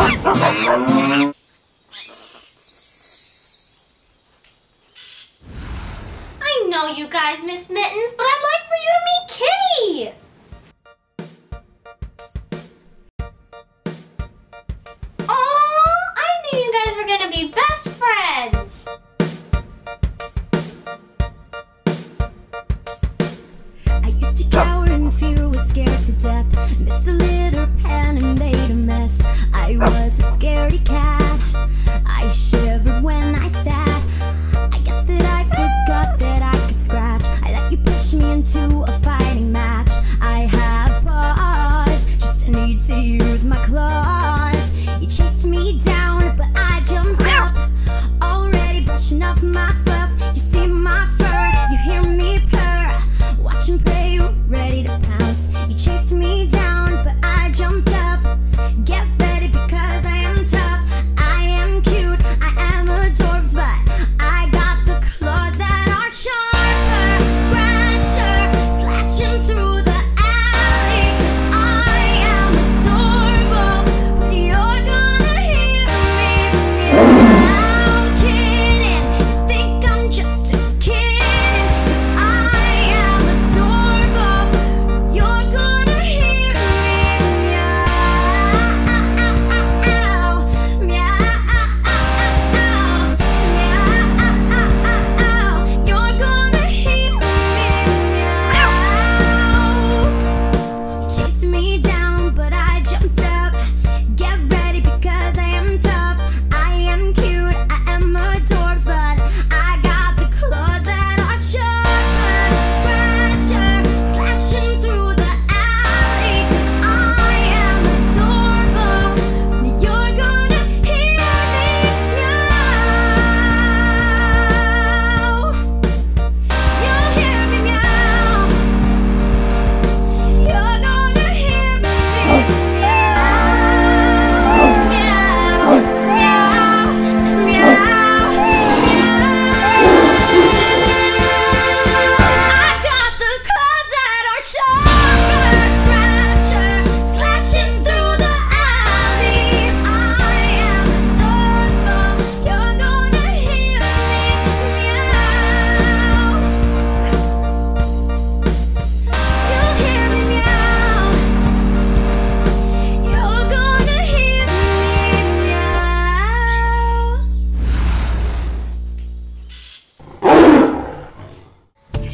I know you guys miss Mittens, but I'd like for you to meet Kitty! Aw, I knew you guys were gonna be best friends! I used to cower in fear, was scared to death. Missed the litter pan and made a mess. I was a scaredy cat. I shivered when I sat. I guess that I forgot that I could scratch. I let you push me into a fighting match. I have paws, just need to use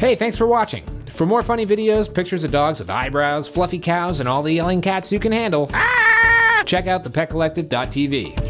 Hey, thanks for watching. For more funny videos, pictures of dogs with eyebrows, fluffy cows, and all the yelling cats you can handle, ah, check out thepetcollective.tv.